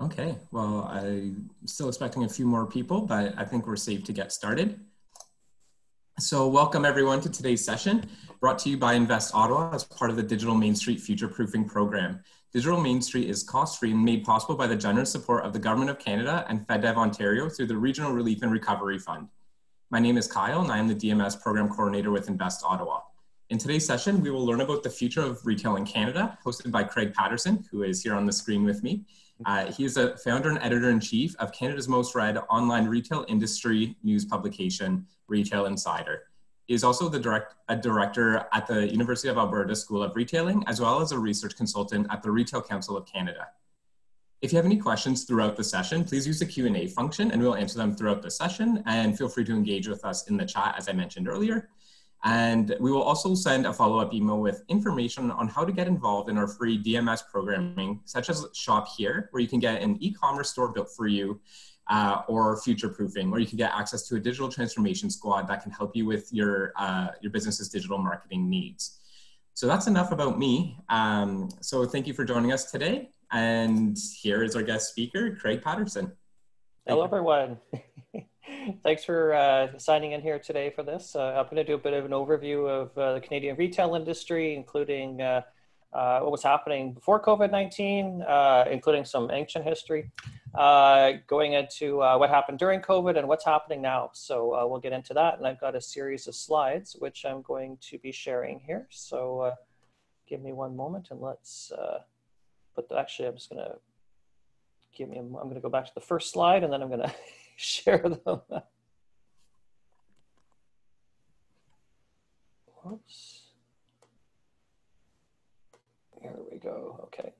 Okay, well, I'm still expecting a few more people, but I think we're safe to get started. So welcome everyone to today's session, brought to you by Invest Ottawa as part of the Digital Main Street Future Proofing Program. Digital Main Street is cost-free and made possible by the generous support of the Government of Canada and FedDev Ontario through the Regional Relief and Recovery Fund. My name is Kyle and I am the DMS Program Coordinator with Invest Ottawa. In today's session, we will learn about the future of retail in Canada, hosted by Craig Patterson, who is here on the screen with me, uh, he is a founder and editor in chief of Canada's most read online retail industry news publication, Retail Insider. He is also the direct, a director at the University of Alberta School of Retailing, as well as a research consultant at the Retail Council of Canada. If you have any questions throughout the session, please use the Q&A function and we'll answer them throughout the session and feel free to engage with us in the chat as I mentioned earlier. And we will also send a follow-up email with information on how to get involved in our free DMS programming, such as Shop Here, where you can get an e-commerce store built for you, uh, or future proofing, where you can get access to a digital transformation squad that can help you with your, uh, your business's digital marketing needs. So that's enough about me. Um, so thank you for joining us today. And here is our guest speaker, Craig Patterson. Thank Hello, you. everyone. Thanks for uh, signing in here today for this. Uh, I'm going to do a bit of an overview of uh, the Canadian retail industry, including uh, uh, what was happening before COVID-19, uh, including some ancient history, going into what happened during COVID and what's happening now. So we'll get into that. And I've got a series of slides, which I'm going to be sharing here. So give me one moment and let's put the, actually, I'm just going to give me, I'm going to go back to the first slide and then I'm going to share them. Whoops. Here we go. Okay.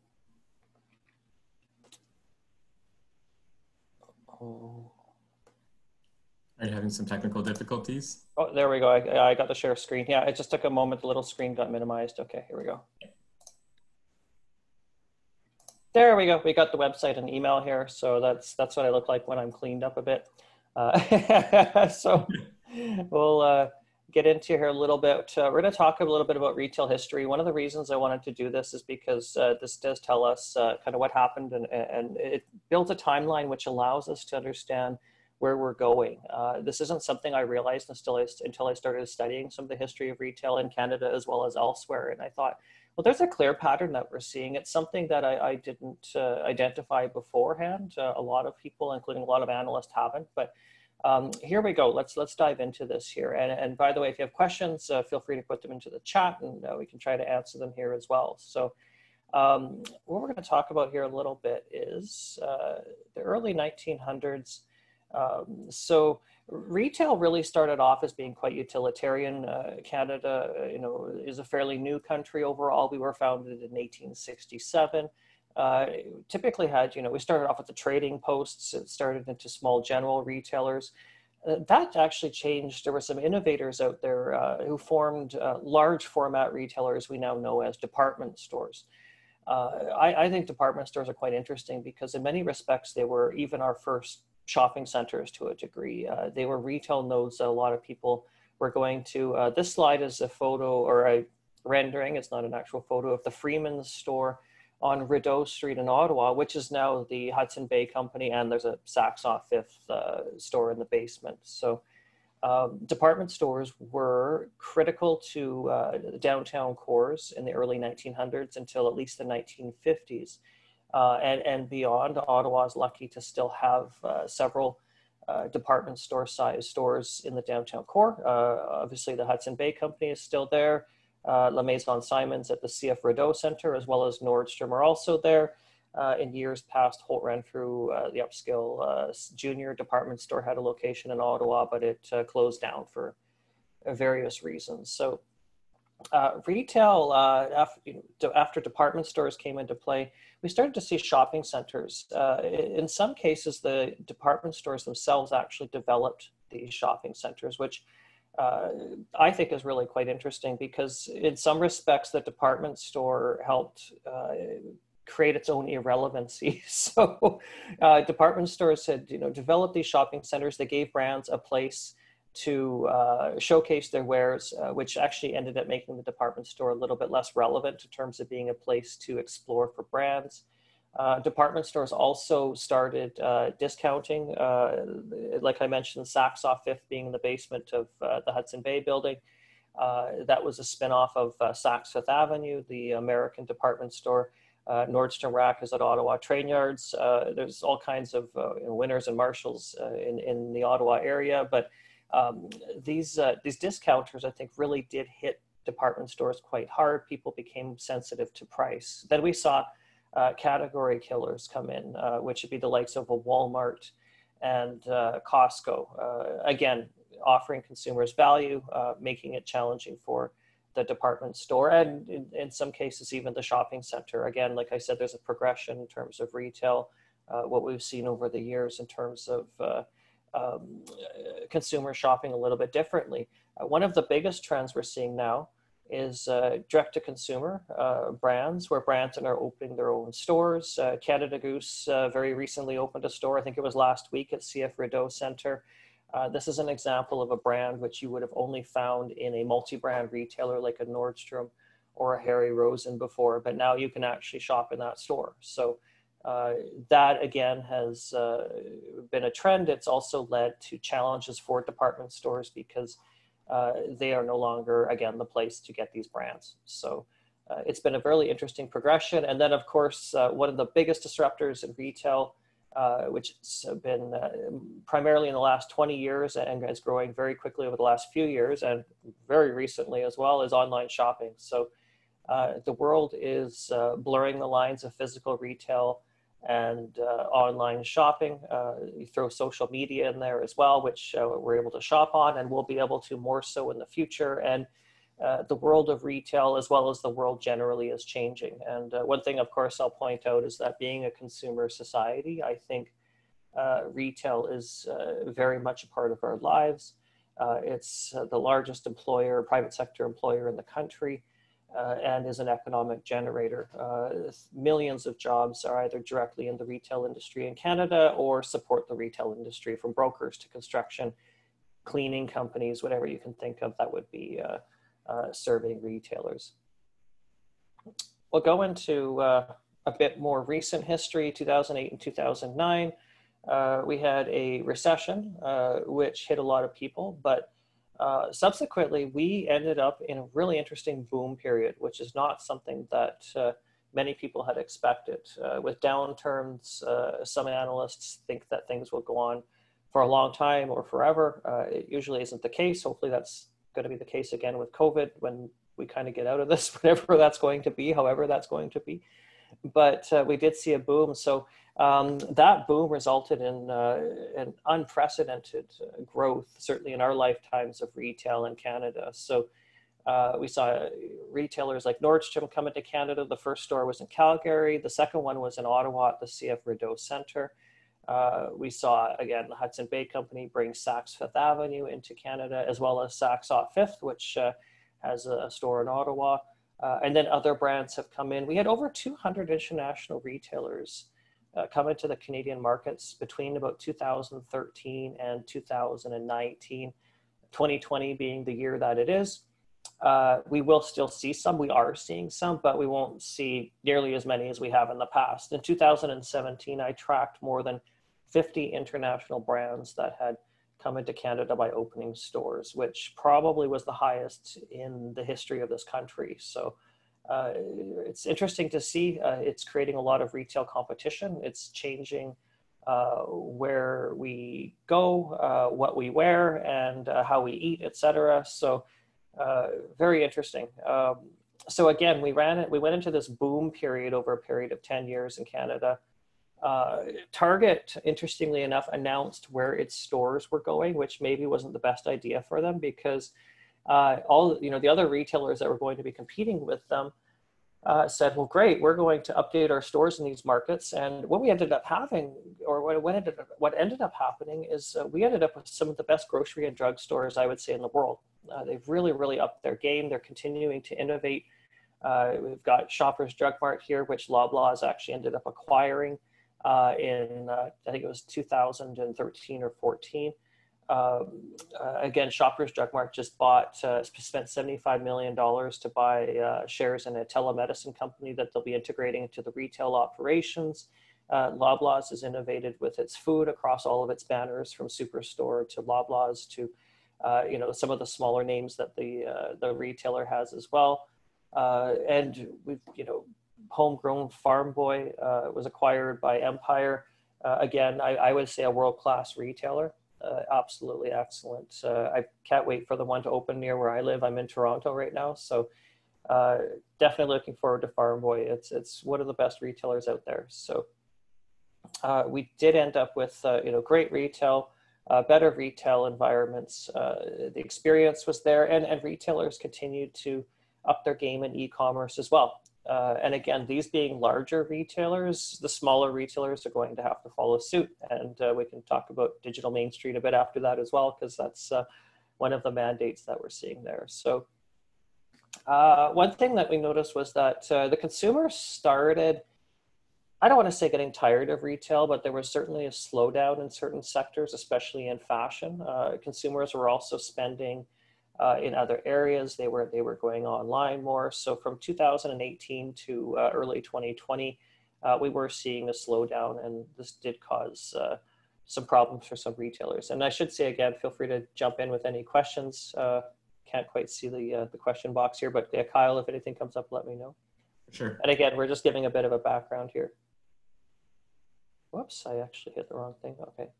Oh. Are you having some technical difficulties? Oh, there we go. I, I got the share screen. Yeah, it just took a moment. The little screen got minimized. Okay, here we go. There we go. We got the website and email here. So that's that's what I look like when I'm cleaned up a bit. Uh, so we'll uh, get into here a little bit. Uh, we're going to talk a little bit about retail history. One of the reasons I wanted to do this is because uh, this does tell us uh, kind of what happened and, and it builds a timeline which allows us to understand where we're going. Uh, this isn't something I realized until I, until I started studying some of the history of retail in Canada as well as elsewhere. And I thought, well, there's a clear pattern that we're seeing. It's something that I, I didn't uh, identify beforehand. Uh, a lot of people, including a lot of analysts, haven't. But um, here we go. Let's let's dive into this here. And, and by the way, if you have questions, uh, feel free to put them into the chat, and uh, we can try to answer them here as well. So. Um, what we're going to talk about here a little bit is uh, the early 1900s. Um, so retail really started off as being quite utilitarian. Uh, Canada, uh, you know, is a fairly new country overall. We were founded in 1867. Uh, typically had, you know, we started off with the trading posts. It started into small general retailers. Uh, that actually changed. There were some innovators out there uh, who formed uh, large format retailers we now know as department stores. I, I think department stores are quite interesting because in many respects they were even our first shopping centers to a degree. Uh, they were retail nodes that a lot of people were going to. Uh, this slide is a photo or a rendering, it's not an actual photo of the Freiman's store on Rideau Street in Ottawa, which is now the Hudson Bay Company, and there's a Saks Off Fifth uh, store in the basement. So um, department stores were critical to uh, downtown cores in the early 1900s until at least the 1950s uh, and, and beyond. Ottawa is lucky to still have uh, several uh, department store size stores in the downtown core. Uh, obviously, the Hudson Bay Company is still there. Uh, La Maison Simons at the CF Rideau Center, as well as Nordstrom, are also there. Uh, in years past, Holt Renfrew, the upscale junior department store, had a location in Ottawa, but it closed down for various reasons. So uh, retail, uh, after, after, department stores came into play, we started to see shopping centers. Uh, in some cases, the department stores themselves actually developed these shopping centers, which uh, I think is really quite interesting because, in some respects, the department store helped uh, create its own irrelevancy. so, uh, department stores had, you know, developed these shopping centers. They gave brands a place to uh, showcase their wares, uh, which actually ended up making the department store a little bit less relevant in terms of being a place to explore for brands. Uh, department stores also started uh, discounting, uh, like I mentioned, Saks off Fifth being in the basement of uh, the Hudson Bay building. That was a spinoff of Saks Fifth Avenue, the American department store. Nordstrom Rack is at Ottawa Train Yards. there's all kinds of Winners and Marshalls in, in the Ottawa area, but um, these, uh, these discounters, I think, really did hit department stores quite hard. People became sensitive to price. Then we saw uh, category killers come in, uh, which would be the likes of a Walmart and uh, Costco. Uh, again, offering consumers value, uh, making it challenging for the department store and in, in, some cases even the shopping center. Again, like I said, there's a progression in terms of retail, uh, what we've seen over the years in terms of um, consumer shopping a little bit differently. one of the biggest trends we're seeing now is uh, direct to consumer uh, brands where brands are opening their own stores. Uh, Canada Goose uh, very recently opened a store, I think it was last week at CF Rideau Center. Uh, this is an example of a brand which you would have only found in a multi brand retailer like a Nordstrom or a Harry Rosen before, but now you can actually shop in that store. So uh, that again has been a trend. It's also led to challenges for department stores because uh, they are no longer, again, the place to get these brands. So uh, it's been a really interesting progression. And then, of course, uh, one of the biggest disruptors in retail, uh, which has been uh, primarily in the last 20 years and is growing very quickly over the last few years and very recently as well, is online shopping. So the world is blurring the lines of physical retail and uh, online shopping. Uh, you throw social media in there as well, which uh, we're able to shop on and we'll be able to more so in the future. And uh, the world of retail, as well as the world generally, is changing. And uh, one thing, of course, I'll point out is that being a consumer society, I think uh, retail is very much a part of our lives. it's the largest employer, private sector employer in the country uh, and is an economic generator. Uh, millions of jobs are either directly in the retail industry in Canada or support the retail industry from brokers to construction, cleaning companies, whatever you can think of that would be uh, uh serving retailers. We'll go into uh, a bit more recent history, 2008 and 2009. Uh, we had a recession, which hit a lot of people, but uh, subsequently, we ended up in a really interesting boom period, which is not something that uh, many people had expected. Uh, with downturns, uh, some analysts think that things will go on for a long time or forever. Uh, it usually isn't the case. Hopefully, that's going to be the case again with COVID when we kind of get out of this, whatever that's going to be, however that's going to be. But we did see a boom. So um, that boom resulted in uh, an unprecedented uh, growth, certainly in our lifetimes of retail in Canada. So uh, we saw retailers like Nordstrom come into Canada. The first store was in Calgary. The second one was in Ottawa at the CF Rideau Center. Uh, we saw, again, the Hudson Bay Company bring Saks Fifth Avenue into Canada, as well as Saks Fifth, which uh, has a store in Ottawa. Uh, and then other brands have come in. We had over 200 international retailers uh, come into the Canadian markets between about 2013 and 2019, 2020 being the year that it is. Uh, we will still see some, we are seeing some, but we won't see nearly as many as we have in the past. In 2017, I tracked more than 50 international brands that had come into Canada by opening stores, which probably was the highest in the history of this country. So uh, it's interesting to see. Uh, it's creating a lot of retail competition. It's changing uh, where we go, uh, what we wear, and uh, how we eat, etc. So uh, very interesting. Um, so again, we ran it. We went into this boom period over a period of ten years in Canada. Target, interestingly enough, announced where its stores were going, which maybe wasn't the best idea for them because uh, all you know the other retailers that were going to be competing with them uh, said, "Well, great, we're going to update our stores in these markets." And what we ended up having, or what, what ended up, what ended up happening, is uh, we ended up with some of the best grocery and drug stores I would say in the world. Uh, they've really, really upped their game. They're continuing to innovate. Uh, we've got Shoppers Drug Mart here, which Loblaw has actually ended up acquiring uh, in I think it was 2013 or 14. Um, uh, again, Shoppers Drug Mart just bought, uh, spent $75 million to buy uh, shares in a telemedicine company that they'll be integrating into the retail operations. Uh, Loblaws is innovated with its food across all of its banners, from Superstore to Loblaws to, uh, you know, some of the smaller names that the uh, the retailer has as well. and we've, you know, homegrown Farm Boy was acquired by Empire. again, I, I would say a world class retailer uh, absolutely excellent. Uh, I can't wait for the one to open near where I live. I'm in Toronto right now, so uh, definitely looking forward to Farm Boy. It's it's one of the best retailers out there. So uh, we did end up with uh, you know great retail, uh, better retail environments. the experience was there, and and retailers continued to up their game in e-commerce as well. Uh, and again, these being larger retailers, the smaller retailers are going to have to follow suit. And uh, we can talk about Digital Main Street a bit after that as well, because that's uh, one of the mandates that we're seeing there. So uh, one thing that we noticed was that uh, the consumer started, I don't want to say getting tired of retail, but there was certainly a slowdown in certain sectors, especially in fashion. Uh, consumers were also spending uh, in other areas. They were they were going online more. So from 2018 to uh, early 2020, uh, we were seeing a slowdown, and this did cause uh, some problems for some retailers. And I should say again, feel free to jump in with any questions. Uh, can't quite see the uh, the question box here, but Kyle, if anything comes up, let me know. Sure. And again, we're just giving a bit of a background here. Whoops, I actually hit the wrong thing. Okay.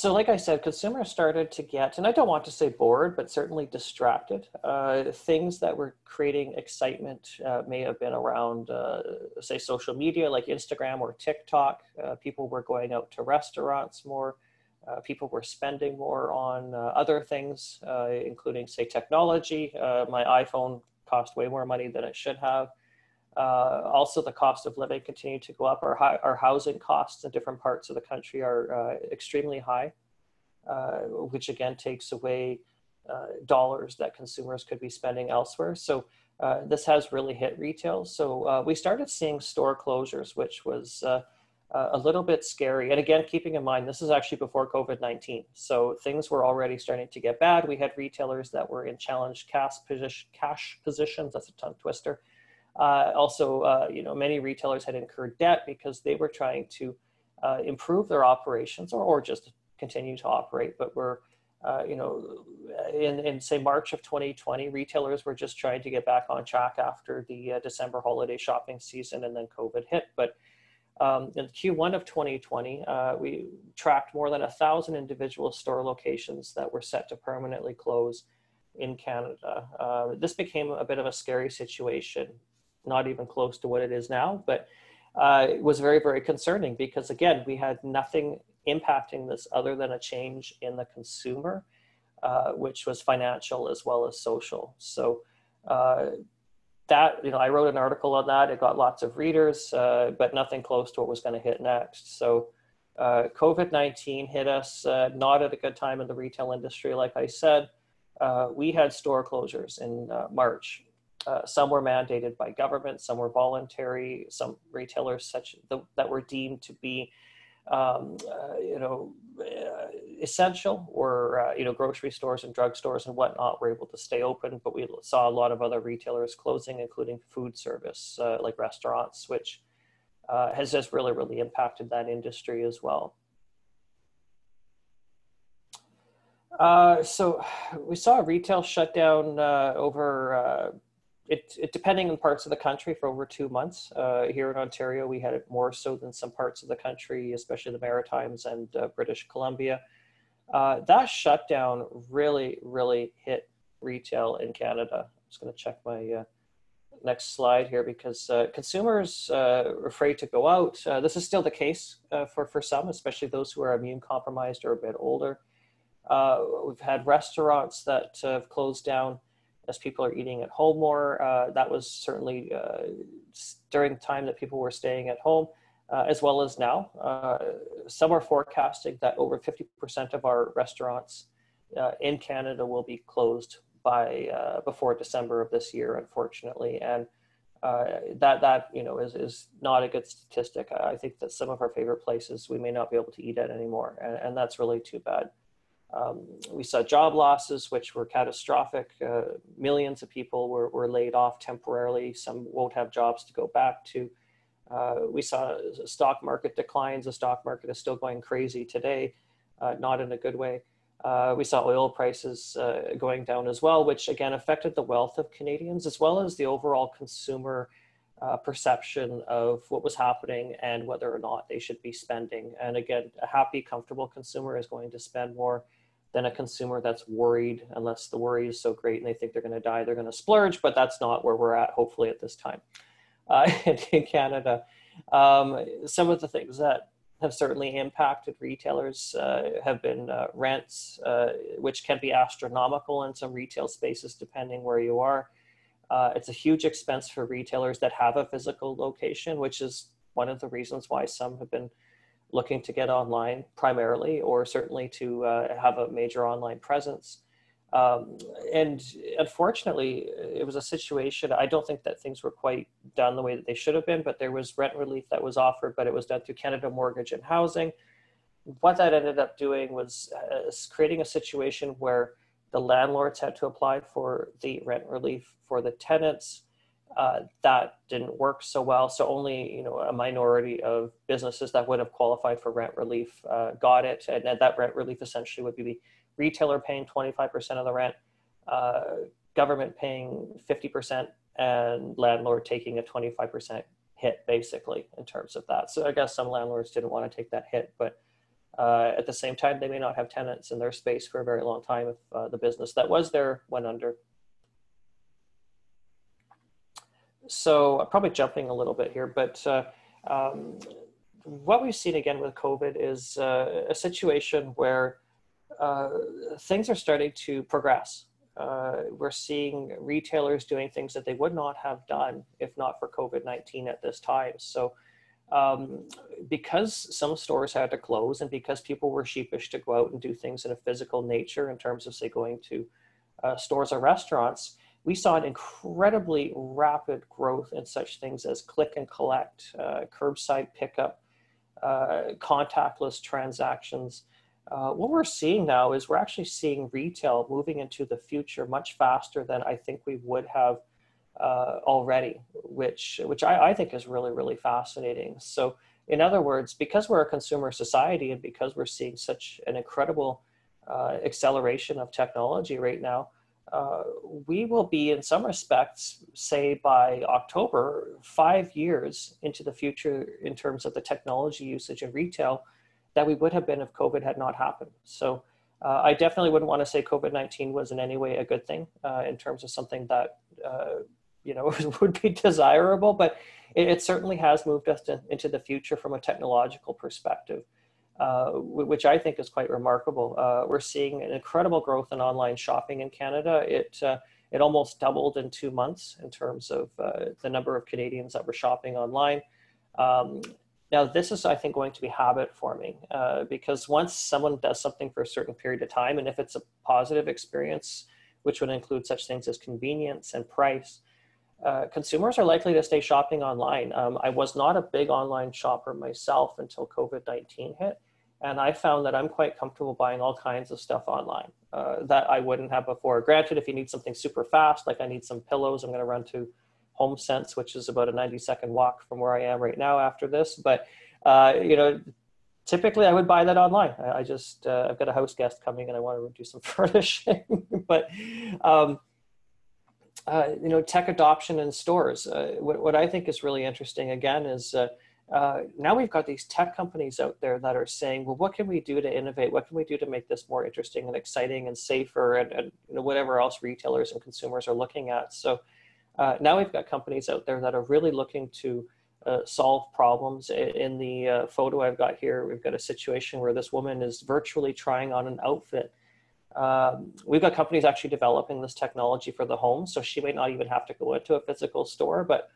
So like I said, consumers started to get, and I don't want to say bored, but certainly distracted. Uh, things that were creating excitement uh, may have been around, uh, say, social media like Instagram or TikTok. Uh, people were going out to restaurants more. Uh, people were spending more on uh, other things, including, say, technology. my iPhone cost way more money than it should have. Uh, also, the cost of living continued to go up. Our, our housing costs in different parts of the country are uh, extremely high, uh, which again takes away uh, dollars that consumers could be spending elsewhere. So uh, this has really hit retail. So uh, we started seeing store closures, which was a little bit scary. And again, keeping in mind, this is actually before COVID-19. So things were already starting to get bad. We had retailers that were in challenged cash, position, cash positions. That's a tongue twister uh, also, uh, you know, many retailers had incurred debt because they were trying to uh, improve their operations or, or just continue to operate, but were, uh, you know, in, in say March of 2020, retailers were just trying to get back on track after the uh, December holiday shopping season and then COVID hit. But um, in Q1 of 2020, uh, we tracked more than a thousand individual store locations that were set to permanently close in Canada. Uh, this became a bit of a scary situation not even close to what it is now, but uh, it was very, very concerning because again, we had nothing impacting this other than a change in the consumer, uh, which was financial as well as social. So uh, that, you know, I wrote an article on that. It got lots of readers, uh, but nothing close to what was going to hit next. So uh, COVID-19 hit us uh, not at a good time in the retail industry. Like I said, we had store closures in March uh, some were mandated by government, some were voluntary, some retailers such the, that were deemed to be, um, uh, you know, uh, essential, or uh, you know, grocery stores and drugstores and whatnot were able to stay open. But we saw a lot of other retailers closing, including food service, uh, like restaurants, which uh, has just really, really impacted that industry as well. Uh, so we saw a retail shutdown uh, over it, it, depending on parts of the country for over two months. Uh, here in Ontario, we had it more so than some parts of the country, especially the Maritimes and uh, British Columbia. Uh, that shutdown really, really hit retail in Canada. I'm just going to check my uh, next slide here because uh, consumers uh, are afraid to go out. this is still the case for, for some, especially those who are immune compromised or a bit older. we've had restaurants that have closed down as people are eating at home more. Uh, that was certainly uh, during the time that people were staying at home, uh, as well as now. Uh, some are forecasting that over 50% of our restaurants uh, in Canada will be closed by uh, before December of this year, unfortunately. And that that you know is is not a good statistic. I think that some of our favorite places we may not be able to eat at anymore, and, and that's really too bad. Um, we saw job losses, which were catastrophic. Uh, millions of people were, were laid off temporarily. Some won't have jobs to go back to. Uh, we saw stock market declines. The stock market is still going crazy today, uh, not in a good way. Uh, we saw oil prices uh, going down as well, which again affected the wealth of Canadians as well as the overall consumer uh, perception of what was happening and whether or not they should be spending. And again, a happy, comfortable consumer is going to spend more than a consumer that's worried, unless the worry is so great and they think they're going to die, they're going to splurge. But that's not where we're at, hopefully, at this time uh, in Canada. Um, some of the things that have certainly impacted retailers uh, have been uh, rents, uh, which can be astronomical in some retail spaces depending where you are. Uh, it's a huge expense for retailers that have a physical location, which is one of the reasons why some have been looking to get online primarily, or certainly to uh, have a major online presence. Um, and unfortunately, it was a situation. I don't think that things were quite done the way that they should have been, but there was rent relief that was offered, but it was done through Canada Mortgage and Housing. What that ended up doing was uh, creating a situation where the landlords had to apply for the rent relief for the tenants. Uh, that didn't work so well. So only you know a minority of businesses that would have qualified for rent relief uh, got it, and that rent relief essentially would be the retailer paying 25% of the rent, uh, government paying 50%, and landlord taking a 25% hit basically in terms of that. So I guess some landlords didn't want to take that hit, but uh, at the same time, they may not have tenants in their space for a very long time if uh, the business that was there went under. So I'm probably jumping a little bit here, but uh, um, what we've seen again with COVID is uh, a situation where uh, things are starting to progress. Uh, we're seeing retailers doing things that they would not have done if not for COVID 19 at this time. So, um, because some stores had to close and because people were sheepish to go out and do things in a physical nature in terms of, say, going to uh, stores or restaurants, we saw an incredibly rapid growth in such things as click and collect, uh, curbside pickup, uh, contactless transactions. Uh, what we're seeing now is we're actually seeing retail moving into the future much faster than I think we would have uh, already, which which I, I, think is really really fascinating. So, in other words, because we're a consumer society and because we're seeing such an incredible uh, acceleration of technology right now, uh, we will be in some respects, say by October, five years into the future in terms of the technology usage in retail that we would have been if COVID had not happened. So uh, I definitely wouldn't want to say COVID 19 was in any way a good thing uh, in terms of something that, uh, you know, would be desirable, but it, it certainly has moved us to, into the future from a technological perspective. Uh, which I think is quite remarkable. Uh, we're seeing an incredible growth in online shopping in Canada. It uh, it almost doubled in two months in terms of the number of Canadians that were shopping online. Um, now, this is, I think, going to be habit forming uh, because once someone does something for a certain period of time, and if it's a positive experience, which would include such things as convenience and price, uh, consumers are likely to stay shopping online. Um, I was not a big online shopper myself until COVID 19 hit. And I found that I'm quite comfortable buying all kinds of stuff online uh, that I wouldn't have before. Granted, if you need something super fast, like I need some pillows, I'm going to run to HomeSense, which is about a 90 second walk from where I am right now after this. But, uh, you know, typically I would buy that online. I, I just, uh, I've got a house guest coming and I want to do some furnishing. but, um, uh, you know, tech adoption in stores. Uh, what, what I think is really interesting again is uh, now we've got these tech companies out there that are saying, well, what can we do to innovate? What can we do to make this more interesting and exciting and safer and, and you know, whatever else retailers and consumers are looking at. So uh, now we've got companies out there that are really looking to uh, solve problems. In the uh, photo I've got here, we've got a situation where this woman is virtually trying on an outfit. Um, we've got companies actually developing this technology for the home, so she may not even have to go into a physical store, but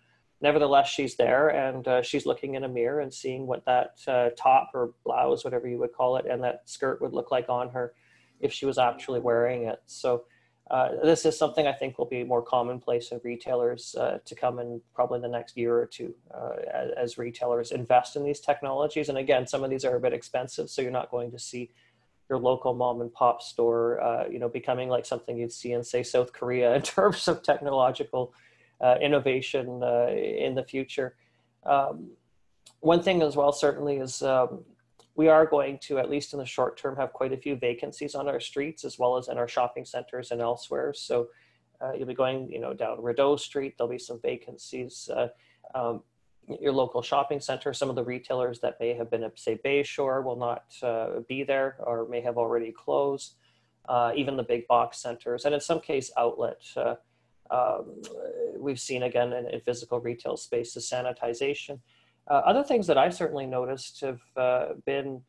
nevertheless, she's there and uh, she's looking in a mirror and seeing what that uh, top or blouse, whatever you would call it, and that skirt would look like on her if she was actually wearing it. So uh, this is something I think will be more commonplace in retailers uh, to come in probably the next year or two uh, as, as, retailers invest in these technologies. And again, some of these are a bit expensive, so you're not going to see your local mom and pop store, uh, you know, becoming like something you'd see in say South Korea in terms of technological innovation uh, in the future. Um, one thing as well certainly is um, we are going to, at least in the short term, have quite a few vacancies on our streets as well as in our shopping centers and elsewhere. So uh, you'll be going, you know, down Rideau Street. There'll be some vacancies. Uh, um, your local shopping center, some of the retailers that may have been at, say, Bayshore will not uh, be there or may have already closed. Uh, even the big box centers, and in some case, outlet. Um, we've seen again in, in, physical retail spaces sanitization. Uh, other things that I've certainly noticed have uh, been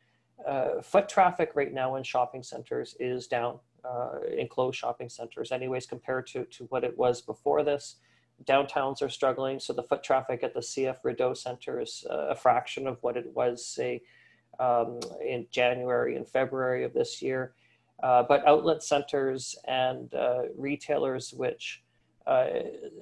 uh, foot traffic right now in shopping centers is down uh, in closed shopping centers, anyways, compared to, to what it was before this. Downtowns are struggling, so the foot traffic at the CF Rideau Center is uh, a fraction of what it was, say, um, in January and February of this year. Uh, but outlet centers and retailers, which uh,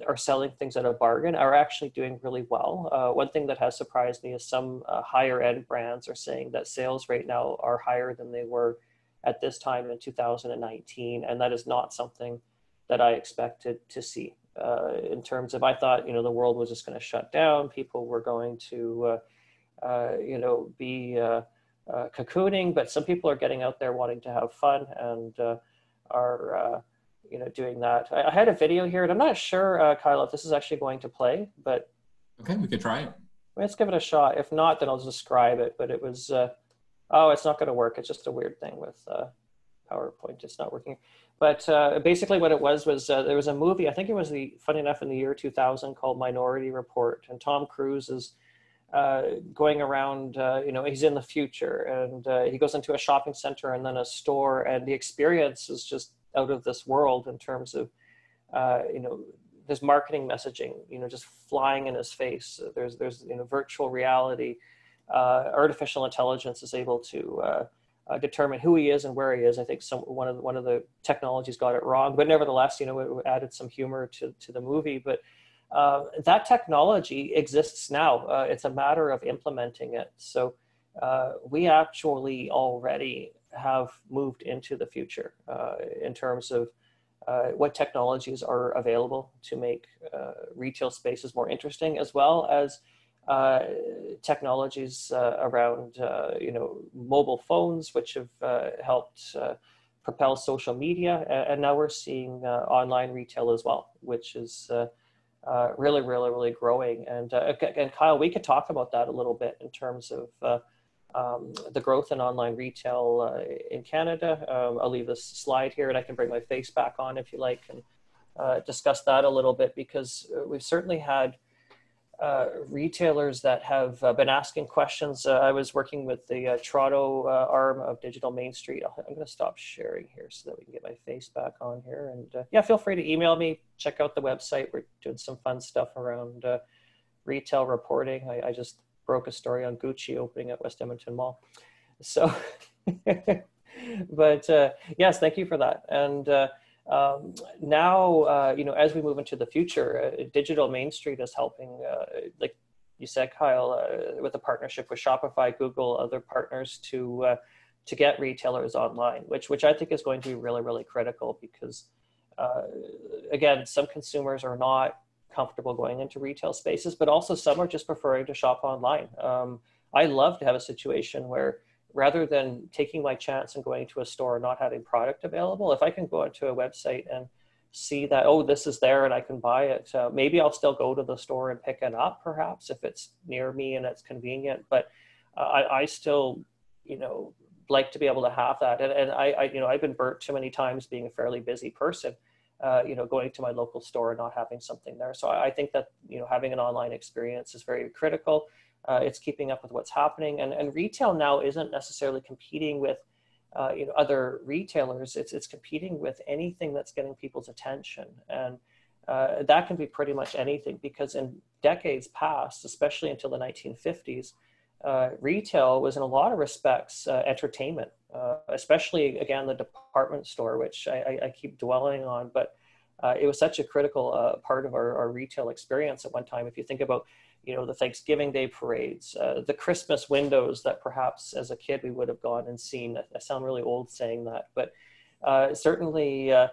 are selling things at a bargain are actually doing really well. Uh, one thing that has surprised me is some uh, higher end brands are saying that sales right now are higher than they were at this time in 2019, and that is not something that I expected to see. Uh, in terms of, I thought you know the world was just going to shut down, people were going to uh, uh, you know be cocooning, but some people are getting out there wanting to have fun and are you know, doing that. I, I, had a video here, and I'm not sure, uh, Kyle, if this is actually going to play, but okay, we could try it. Let's give it a shot. If not, then I'll describe it. But it was, uh, oh, it's not going to work. It's just a weird thing with uh, PowerPoint. It's not working. But uh, basically, what it was was uh, there was a movie. I think it was the funny enough in the year 2000 called Minority Report, and Tom Cruise is. Uh, going around, uh, you know, he's in the future and uh, he goes into a shopping center and then a store, and the experience is just out of this world in terms of uh, you know this marketing messaging you know just flying in his face there's there's you know virtual reality uh, artificial intelligence is able to uh, uh, determine who he is and where he is. I think some one of the, one of the technologies got it wrong, but nevertheless, you know, it added some humor to to the movie. But uh, that technology exists now. Uh, it's a matter of implementing it. So we actually already have moved into the future uh, in terms of uh, what technologies are available to make uh, retail spaces more interesting, as well as uh, technologies uh, around you know mobile phones, which have helped propel social media, and now we're seeing online retail as well, which is really, really, really growing. And and Kyle, we could talk about that a little bit in terms of um, the growth in online retail uh, in Canada. Um, I'll leave this slide here and I can bring my face back on if you like and uh, discuss that a little bit because uh, we've certainly had uh, retailers that have uh, been asking questions. Uh, I was working with the Toronto arm of Digital Main Street. i am going to stop sharing here so that we can get my face back on here. And yeah, feel free to email me, check out the website. We're doing some fun stuff around retail reporting. I, I just broke a story on Gucci opening at West Edmonton Mall. So, but uh, yes, thank you for that. And uh, um, now, uh, you know, as we move into the future, uh, Digital Main Street is helping, uh, like you said, Kyle, uh, with a partnership with Shopify, Google, other partners to to get retailers online, which which I think is going to be really, really critical because, again, some consumers are not comfortable going into retail spaces, but also some are just preferring to shop online. Um, I love to have a situation where rather than taking my chance and going to a store and not having product available, if I can go onto a website and see that, oh, this is there and I can buy it, uh, maybe I'll still go to the store and pick it up perhaps if it's near me and it's convenient. But uh, I, I still, you know, like to be able to have that. And, and I, I, you know, I've been burnt too many times being a fairly busy person uh, you know, going to my local store and not having something there. So I, think that, you know, having an online experience is very critical. Uh, it's keeping up with what's happening. And, and retail now isn't necessarily competing with, uh, you know, other retailers. It's, it's competing with anything that's getting people's attention. And uh, that can be pretty much anything because in decades past, especially until the 1950s, uh, retail was in a lot of respects uh, entertainment. Uh, especially again the department store, which I, I, I keep dwelling on, but uh, it was such a critical uh, part of our, our, retail experience at one time. If you think about, you know, the Thanksgiving Day parades, uh, the Christmas windows that perhaps as a kid we would have gone and seen. I sound really old saying that, but uh, certainly, uh,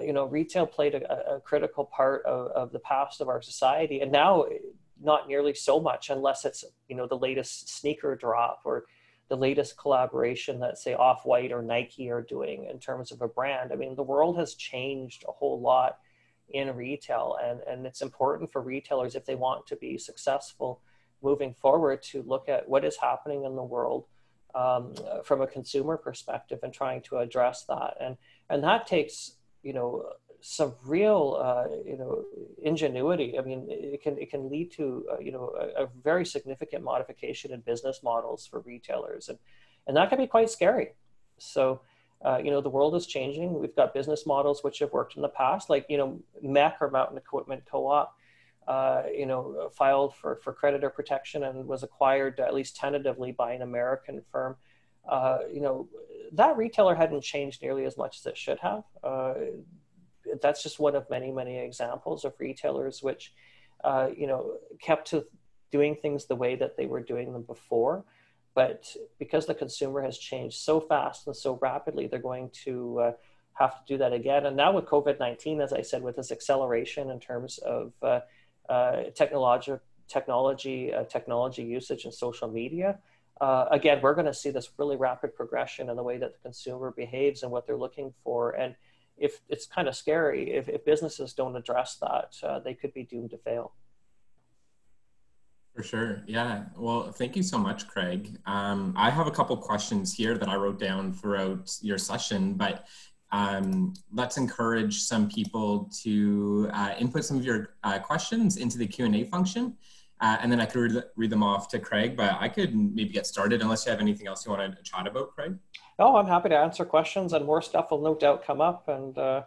you know, retail played a, a critical part of, of, the past of our society, and now not nearly so much, unless it's you know the latest sneaker drop or the latest collaboration that say off-white or nike are doing in terms of a brand i mean the world has changed a whole lot in retail and, and it's important for retailers if they want to be successful moving forward to look at what is happening in the world um, from a consumer perspective and trying to address that. And and that takes you know some real uh, you know ingenuity. I mean, it can it can lead to uh, you know a, a, very significant modification in business models for retailers, and and that can be quite scary. So. Uh, you know the world is changing. We've got business models which have worked in the past, like you know MEC or Mountain Equipment Co-op, uh, you know filed for for creditor protection and was acquired at least tentatively by an American firm. Uh, you know that retailer hadn't changed nearly as much as it should have. That's just one of many, many examples of retailers which, uh, you know, kept to doing things the way that they were doing them before. But because the consumer has changed so fast and so rapidly, they're going to uh, have to do that again. And now with COVID 19, as I said, with this acceleration in terms of uh, uh, technology, technology, uh, technology usage and social media, uh, again, we're going to see this really rapid progression in the way that the consumer behaves and what they're looking for. And if it's kind of scary if, if businesses don't address that uh, they could be doomed to fail. For sure. Yeah. Well thank you so much craig. Um, i have a couple questions here that i wrote down throughout your session but um, let's encourage some people to uh, input some of your uh, questions into the q&a function uh, and then i could read, read them off to craig but i could maybe get started unless you have anything else you want to chat about craig Oh, I'm happy to answer questions, and more stuff will no doubt come up. And uh,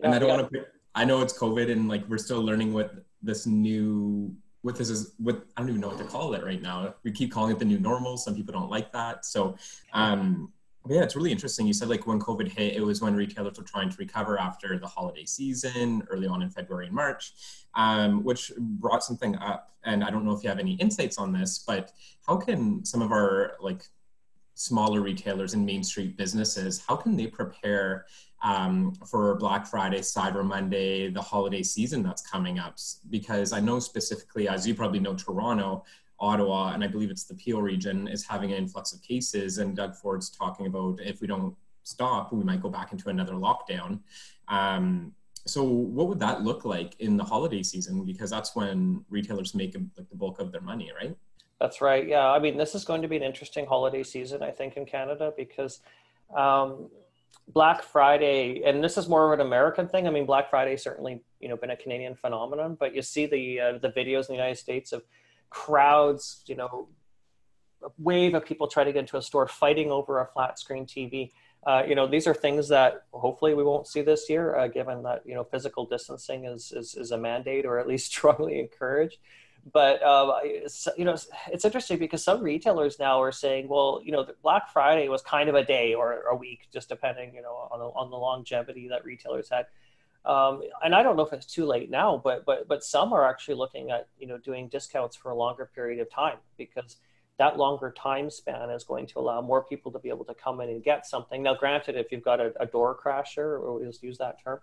yeah, and I don't want to. Put, I know it's COVID, and like we're still learning what this new what this is. What I don't even know what to call it right now. We keep calling it the new normal. Some people don't like that. So, um, yeah, it's really interesting. You said like when COVID hit, it was when retailers were trying to recover after the holiday season, early on in February and March, um, which brought something up. And I don't know if you have any insights on this, but how can some of our like smaller retailers and main street businesses how can they prepare um, for black friday cyber monday the holiday season that's coming up because i know specifically as you probably know toronto ottawa and i believe it's the peel region is having an influx of cases and doug ford's talking about if we don't stop we might go back into another lockdown um, so what would that look like in the holiday season because that's when retailers make like the bulk of their money right that's right. Yeah. I mean, this is going to be an interesting holiday season, I think, in Canada because um, Black Friday, and this is more of an American thing. I mean, Black Friday certainly, you know, been a Canadian phenomenon, but you see the uh, the videos in the United States of crowds, you know, a wave of people trying to get into a store fighting over a flat screen TV. Uh, you know, these are things that hopefully we won't see this year, uh, given that you know physical distancing is, is is a mandate or at least strongly encouraged but um, you know it's interesting because some retailers now are saying well you know black friday was kind of a day or a week just depending you know on the, on the longevity that retailers had um, and i don't know if it's too late now but but but some are actually looking at you know doing discounts for a longer period of time because that longer time span is going to allow more people to be able to come in and get something. Now granted if you've got a, a door crasher or we'll just use that term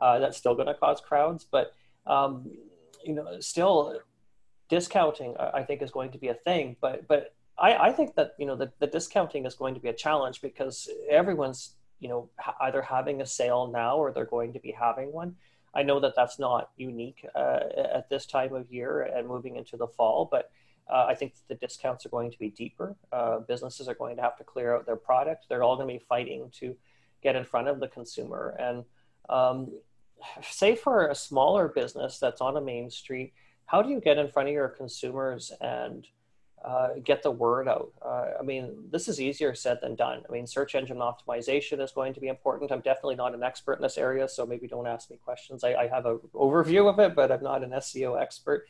uh, that's still going to cause crowds but um, you know still discounting I think is going to be a thing, but but I, I think that you know the, the discounting is going to be a challenge because everyone's you know either having a sale now or they're going to be having one. I know that that's not unique uh, at this time of year and moving into the fall, but uh, I think the discounts are going to be deeper. Uh, businesses are going to have to clear out their product. They're all going to be fighting to get in front of the consumer. And um, say for a smaller business that's on a main street, how do you get in front of your consumers and uh, get the word out? Uh, I mean, this is easier said than done. I mean, search engine optimization is going to be important. I'm definitely not an expert in this area, so maybe don't ask me questions. I, I have an overview of it, but I'm not an SEO expert.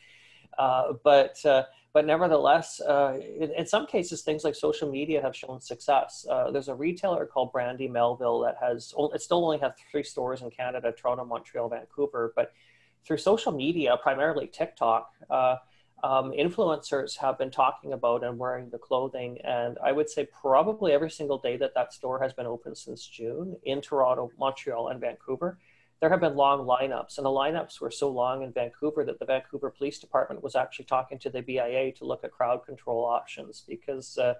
Uh, but uh, but nevertheless, uh, in, in, some cases, things like social media have shown success. Uh, there's a retailer called Brandy Melville that has it still only has three stores in Canada: Toronto, Montreal, Vancouver. But through social media, primarily TikTok. Um, influencers have been talking about and wearing the clothing. And I would say probably every single day that that store has been open since June in Toronto, Montreal, and Vancouver, there have been long lineups. And the lineups were so long in Vancouver that the Vancouver Police Department was actually talking to the BIA to look at crowd control options because. Uh,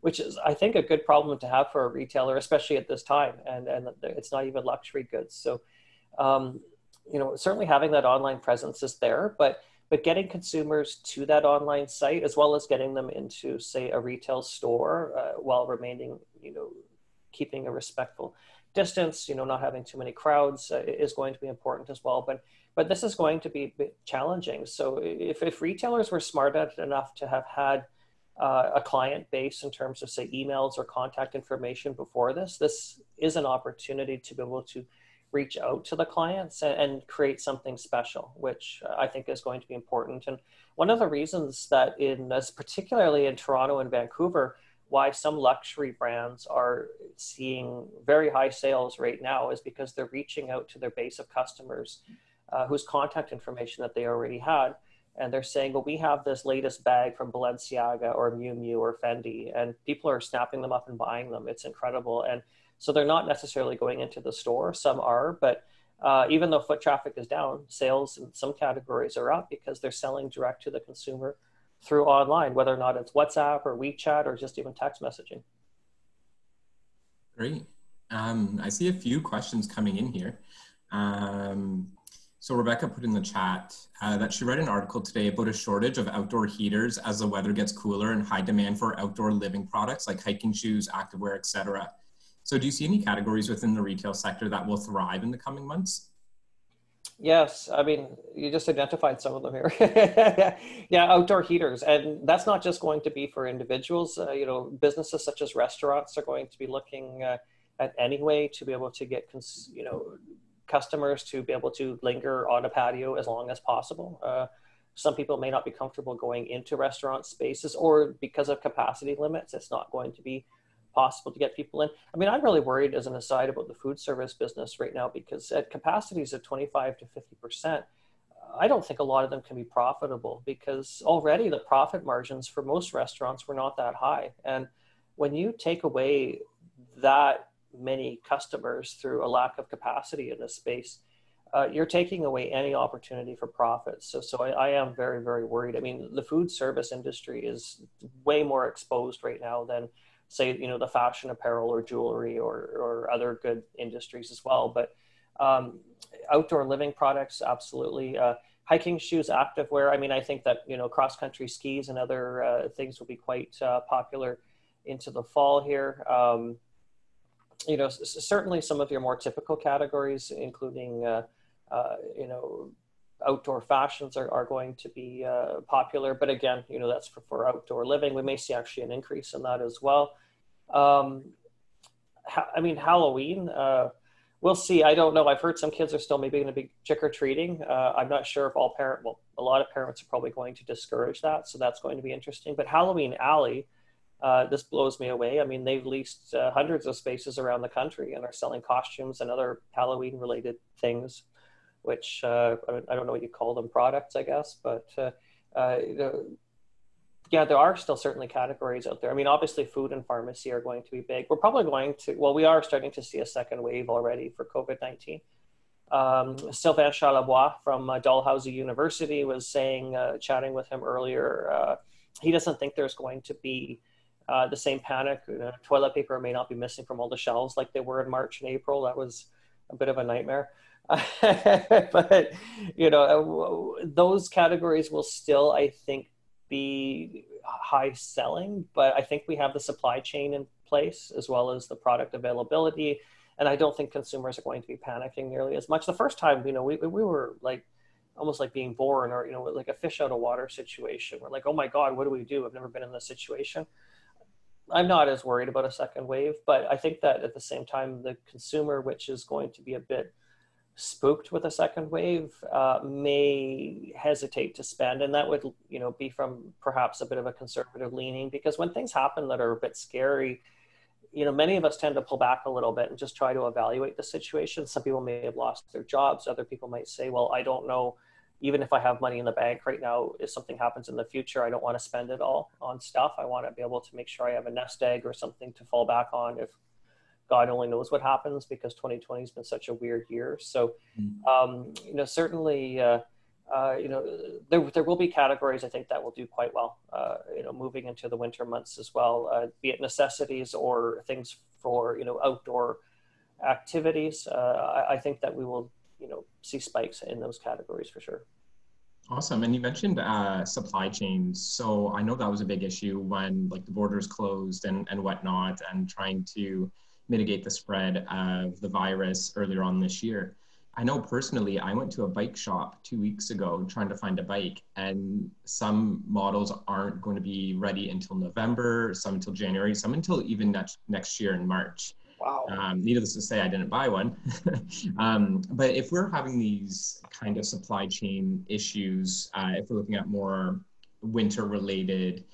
which is, I think, a good problem to have for a retailer, especially at this time. And and it's not even luxury goods. So, um, you know, certainly having that online presence is there, but but getting consumers to that online site as well as getting them into say a retail store uh, while remaining you know keeping a respectful distance you know not having too many crowds uh, is going to be important as well. But but this is going to be challenging. So if, if retailers were smart enough to have had uh, a client base in terms of say emails or contact information before this this is an opportunity to be able to reach out to the clients and, and, create something special, which I think is going to be important. And one of the reasons that in, as particularly in Toronto and Vancouver, why some luxury brands are seeing very high sales right now is because they're reaching out to their base of customers uh, whose contact information that they already had. And they're saying, well, we have this latest bag from Balenciaga or Miu Miu or Fendi, and people are snapping them up and buying them. It's incredible. And so they're not necessarily going into the store. Some are, but uh, even though foot traffic is down, sales in some categories are up because they're selling direct to the consumer through online, whether or not it's WhatsApp or WeChat or just even text messaging. Great. Um, I see a few questions coming in here. Um, so Rebecca put in the chat uh, that she read an article today about a shortage of outdoor heaters as the weather gets cooler and high demand for outdoor living products like hiking shoes, activewear, etc. So do you see any categories within the retail sector that will thrive in the coming months? Yes, I mean, you just identified some of them here. yeah, outdoor heaters. And that's not just going to be for individuals. Uh, you know, businesses such as restaurants are going to be looking uh, at any way to be able to get, cons- you know, customers to be able to linger on a patio as long as possible. Uh, some people may not be comfortable going into restaurant spaces or because of capacity limits, it's not going to be possible to get people in. I mean, I'm really worried as an aside about the food service business right now because at capacities of 25 to 50%, I don't think a lot of them can be profitable because already the profit margins for most restaurants were not that high. And when you take away that many customers through a lack of capacity in this space, uh, you're taking away any opportunity for profits. So, so I, I, am very, very worried. I mean, the food service industry is way more exposed right now than say you know the fashion apparel or jewelry or or other good industries as well but um, outdoor living products absolutely. Uh, hiking shoes activewear. I mean i think that you know cross country skis and other uh, things will be quite uh, popular into the fall here. Um, you know certainly some of your more typical categories including uh, uh, you know outdoor fashions are, are going to be uh, popular. But again, you know, that's for, for outdoor living. We may see actually an increase in that as well. Um, ha- I mean, Halloween, uh, we'll see. I don't know. I've heard some kids are still maybe going to be trick or treating. Uh, I'm not sure if all parent, well, a lot of parents are probably going to discourage that. So that's going to be interesting. But Halloween Alley, uh, this blows me away. I mean, they've leased uh, hundreds of spaces around the country and are selling costumes and other Halloween related things which uh, I don't know what you call them products, I guess, but uh, uh, yeah, there are still certainly categories out there. I mean, obviously, food and pharmacy are going to be big. We're probably going to, well, we are starting to see a second wave already for COVID 19. Um, Sylvain Charlebois from uh, Dalhousie University was saying, uh, chatting with him earlier, uh, he doesn't think there's going to be uh, the same panic. Uh, toilet paper may not be missing from all the shelves like they were in March and April. That was a bit of a nightmare. but you know those categories will still i think be high selling but i think we have the supply chain in place as well as the product availability. And i don't think consumers are going to be panicking nearly as much. The first time you know we, we were like almost like being born or you know like a fish out of water situation. We're like oh my god what do we do? I've never been in this situation. I'm not as worried about a second wave but i think that at the same time the consumer which is going to be a bit spooked with a second wave uh, may hesitate to spend. And that would you know be from perhaps a bit of a conservative leaning because when things happen that are a bit scary you know many of us tend to pull back a little bit and just try to evaluate the situation. Some people may have lost their jobs. Other people might say well i don't know. Even if i have money in the bank right now if something happens in the future i don't want to spend it all on stuff. I want to be able to make sure i have a nest egg or something to fall back on if God only knows what happens because 2020 has been such a weird year. So, mm. um, you know, certainly, uh, uh, you know, there, there will be categories I think that will do quite well, uh, you know, moving into the winter months as well, uh, be it necessities or things for, you know, outdoor activities. Uh, I, I, think that we will, you know, see spikes in those categories for sure. Awesome. And you mentioned uh, supply chains. So I know that was a big issue when like the borders closed and, and whatnot and trying to mitigate the spread of the virus earlier on this year. I know personally, I went to a bike shop two weeks ago trying to find a bike, and some models aren't going to be ready until November, some until January, some until even next, next year in March. Wow. Um, needless to say, I didn't buy one. um, but if we're having these kind of supply chain issues, uh, if we're looking at more winter related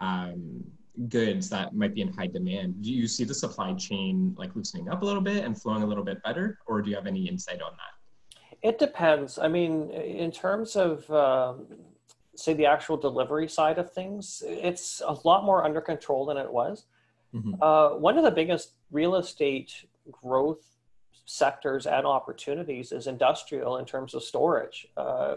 um, goods that might be in high demand. Do you see the supply chain like loosening up a little bit and flowing a little bit better, or do you have any insight on that? It depends. I mean, in terms of um, say the actual delivery side of things, it's a lot more under control than it was. Mm-hmm. Uh, one of the biggest real estate growth sectors and opportunities is industrial in terms of storage. Uh,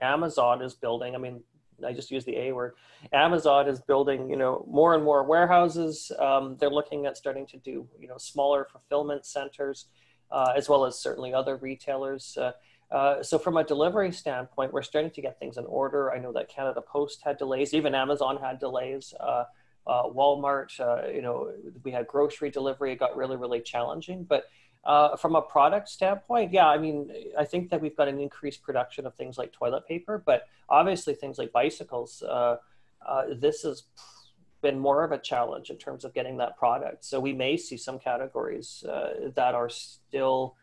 Amazon is building. I mean, I just use the A word. Amazon is building, you know, more and more warehouses. Um, they're looking at starting to do, you know, smaller fulfillment centers, uh, as well as certainly other retailers. Uh, uh, so from a delivery standpoint, we're starting to get things in order. I know that Canada Post had delays, even Amazon had delays. Uh, uh, Walmart, uh, you know, we had grocery delivery. It got really, really challenging, but uh, from a product standpoint, yeah, I mean, I think that we've got an increased production of things like toilet paper, but obviously things like bicycles, uh, uh, this has been more of a challenge in terms of getting that product. So we may see some categories uh, that are still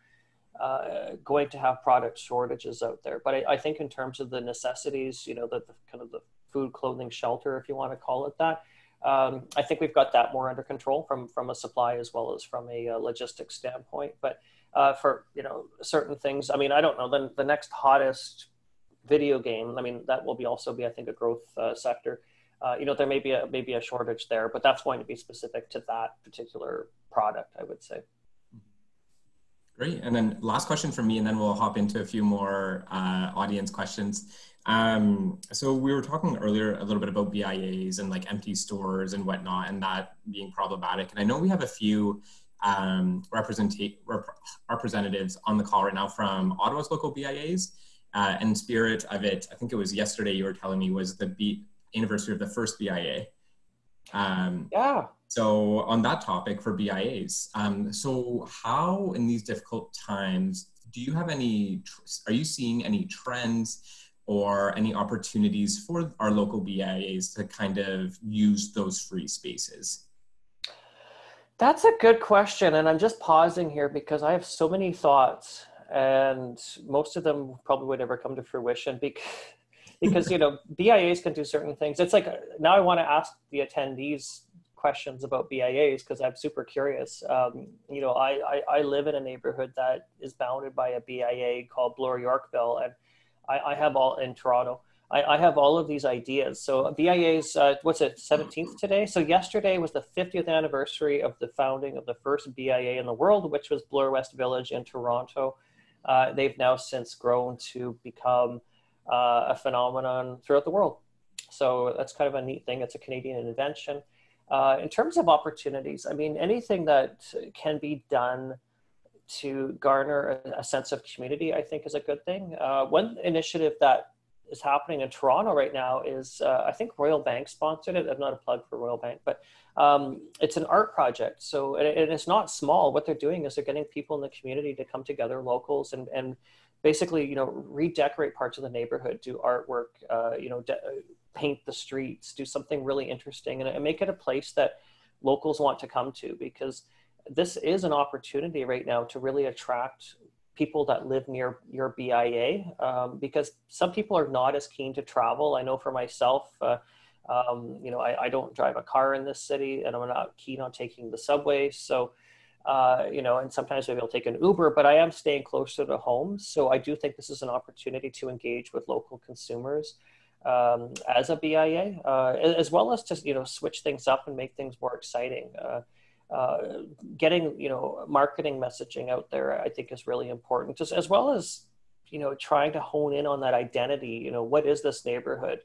uh, going to have product shortages out there. But I, I, think in terms of the necessities, you know, the, the kind of the food, clothing, shelter, if you want to call it that, um, I think we've got that more under control from from a supply as well as from a, a uh, logistics standpoint. But uh, for you know certain things, I mean, I don't know. Then the next hottest video game, I mean, that will be also be I think a growth uh, sector. Uh, you know, there may be a maybe a shortage there, but that's going to be specific to that particular product, I would say. Great. And then last question from me, and then we'll hop into a few more uh, audience questions. Um, so we were talking earlier a little bit about BIAs and like empty stores and whatnot, and that being problematic. And I know we have a few um, rep- representatives on the call right now from Ottawa's local BIAs. Uh, and spirit of it, I think it was yesterday you were telling me was the B- anniversary of the first BIA. Um, yeah. So on that topic for BIAs, um, so how in these difficult times do you have any? Are you seeing any trends? Or any opportunities for our local BIAs to kind of use those free spaces? That's a good question. And I'm just pausing here because I have so many thoughts, and most of them probably would never come to fruition because. Because you know BIAs can do certain things. It's like now I want to ask the attendees questions about BIAs because I'm super curious. Um, you know, I, I, I live in a neighborhood that is bounded by a BIA called Bloor Yorkville, and I, I have all in Toronto. I, I, have all of these ideas. So BIA's, uh, what's it, 17th today? So yesterday was the 50th anniversary of the founding of the first BIA in the world, which was Bloor West Village in Toronto. Uh, they've now since grown to become uh, a phenomenon throughout the world. So that's kind of a neat thing. It's a Canadian invention. Uh, in terms of opportunities, I mean, anything that can be done to garner a, a, sense of community, I think is a good thing. Uh, one initiative that is happening in Toronto right now is uh, I think Royal Bank sponsored it. I'm not a plug for Royal Bank, but um, it's an art project. So and, and it's not small. What they're doing is they're getting people in the community to come together, locals, and and basically you know redecorate parts of the neighborhood, do artwork, uh, you know, de- paint the streets, do something really interesting, and, and make it a place that locals want to come to because this is an opportunity right now to really attract people that live near your BIA um, because some people are not as keen to travel. I know for myself, uh, um, you know, I, I, don't drive a car in this city and I'm not keen on taking the subway. So, uh, you know, and sometimes maybe I'll take an Uber, but I am staying closer to home. So I do think this is an opportunity to engage with local consumers um, as a BIA, uh, as well as just, you know, switch things up and make things more exciting. Uh, getting you know marketing messaging out there i think is really important just as well as you know trying to hone in on that identity you know what is this neighborhood?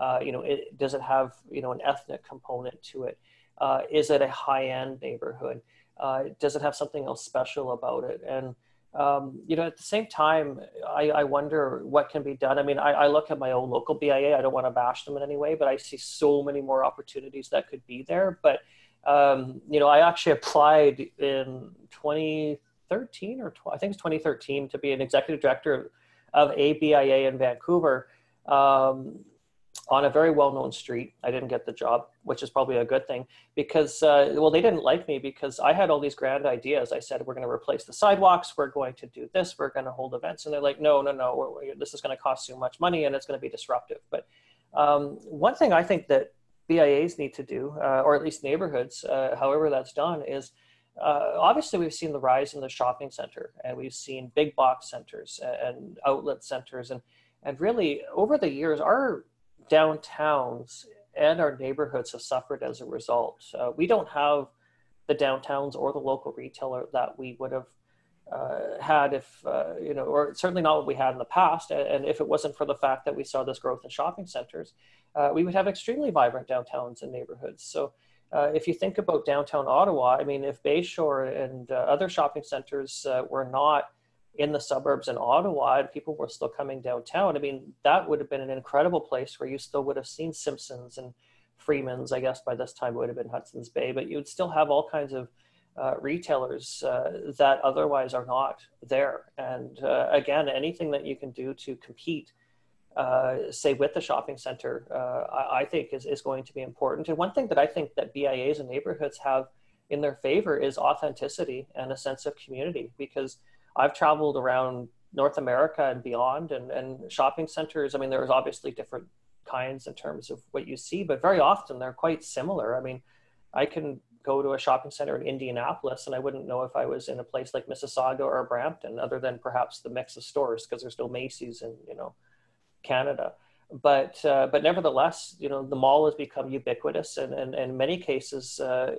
Uh, you know it, does it have you know an ethnic component to it? Uh, is it a high-end neighborhood? Uh, does it have something else special about it? And um, you know at the same time I, I wonder what can be done. I mean I, I look at my own local bia i don't want to bash them in any way but i see so many more opportunities that could be there. But um, you know, I actually applied in 2013 or tw- I think it's 2013 to be an executive director of a BIA in Vancouver um, on a very well-known street. I didn't get the job, which is probably a good thing because, uh, well, they didn't like me because I had all these grand ideas. I said, we're going to replace the sidewalks. We're going to do this. We're going to hold events. And they're like, no, no, no, we're, we're, this is going to cost too much money and it's going to be disruptive. But um, one thing I think that BIAs need to do, uh, or at least neighborhoods, uh, however that's done, is uh, obviously we've seen the rise in the shopping center and we've seen big box centers and outlet centers. And, and really, over the years, our downtowns and our neighborhoods have suffered as a result. Uh, we don't have the downtowns or the local retailer that we would have uh, had if uh, you know or certainly not what we had in the past and if it wasn't for the fact that we saw this growth in shopping centers uh, we would have extremely vibrant downtowns and neighborhoods so uh, if you think about downtown ottawa i mean if bayshore and uh, other shopping centers uh, were not in the suburbs in ottawa and people were still coming downtown i mean that would have been an incredible place where you still would have seen simpsons and Freiman's i guess by this time it would have been hudson's bay but you would still have all kinds of uh, retailers uh, that otherwise are not there. And again, anything that you can do to compete, uh, say with the shopping center, uh, I, I, think is, is going to be important. And one thing that I think that BIAs and neighborhoods have in their favor is authenticity and a sense of community because I've traveled around North America and beyond and, and shopping centers. I mean, there's obviously different kinds in terms of what you see, but very often they're quite similar. I mean, I can go to a shopping center in Indianapolis and I wouldn't know if I was in a place like Mississauga or Brampton, other than perhaps the mix of stores, because there's no Macy's and, you know Canada. But uh, but nevertheless, you know the mall has become ubiquitous and, and, in many cases uh,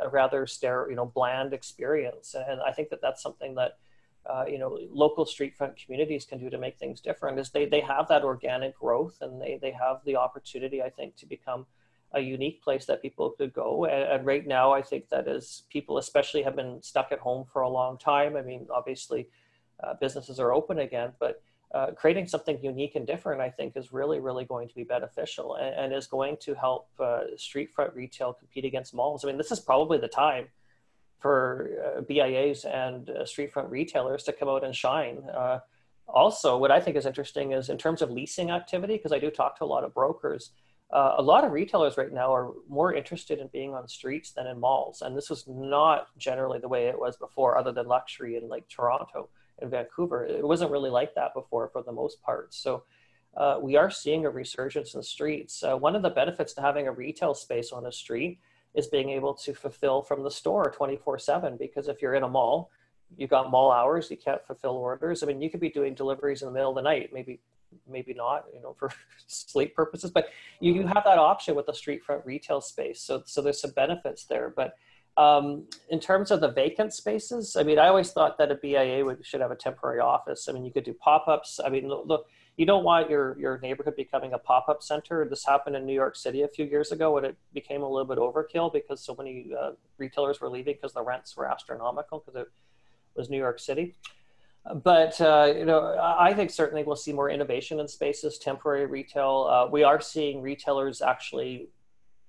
a rather stare, you know bland experience. And I think that that's something that uh, you know local street front communities can do to make things different. Is they they have that organic growth and they they have the opportunity, I think, to become a unique place that people could go. And, and, right now, I think that as people, especially, have been stuck at home for a long time. I mean, obviously, uh, businesses are open again, but uh, creating something unique and different, I think, is really, really going to be beneficial and, and is going to help uh, street front retail compete against malls. I mean, this is probably the time for uh, BIAs and uh, street front retailers to come out and shine. Uh, also, what I think is interesting is in terms of leasing activity, because I do talk to a lot of brokers uh, a lot of retailers right now are more interested in being on streets than in malls. And this was not generally the way it was before, other than luxury in like Toronto and Vancouver. It wasn't really like that before for the most part. So uh, we are seeing a resurgence in the streets. Uh, one of the benefits to having a retail space on a street is being able to fulfill from the store 24 7 because if you're in a mall, you've got mall hours, you can't fulfill orders. I mean, you could be doing deliveries in the middle of the night, maybe maybe not, you know, for sleep purposes, but you, you have that option with the street front retail space. So, so there's some benefits there. But um, in terms of the vacant spaces, I mean, I always thought that a BIA would, should have a temporary office. I mean, you could do pop-ups. I mean, look, you don't want your, your neighborhood becoming a pop-up center. This happened in New York City a few years ago when it became a little bit overkill because so many uh, retailers were leaving because the rents were astronomical because it was New York City but uh, you know, I think certainly we'll see more innovation in spaces, temporary retail. Uh, we are seeing retailers actually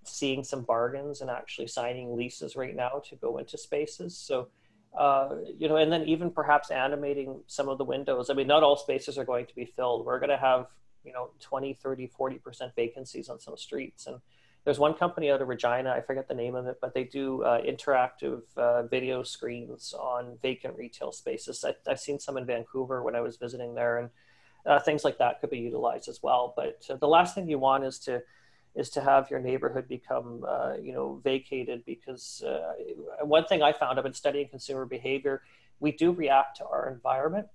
seeing some bargains and actually signing leases right now to go into spaces. So, uh, you know, and then even perhaps animating some of the windows. I mean, not all spaces are going to be filled. We're going to have, you know, 20, 30, 40% vacancies on some streets. And there's one company out of Regina, I forget the name of it, but they do uh, interactive uh, video screens on vacant retail spaces. I, have seen some in Vancouver when I was visiting there, and uh, things like that could be utilized as well. But the last thing you want is to is to have your neighborhood become uh, you know vacated because uh, one thing I found I've been studying consumer behavior. We do react to our environment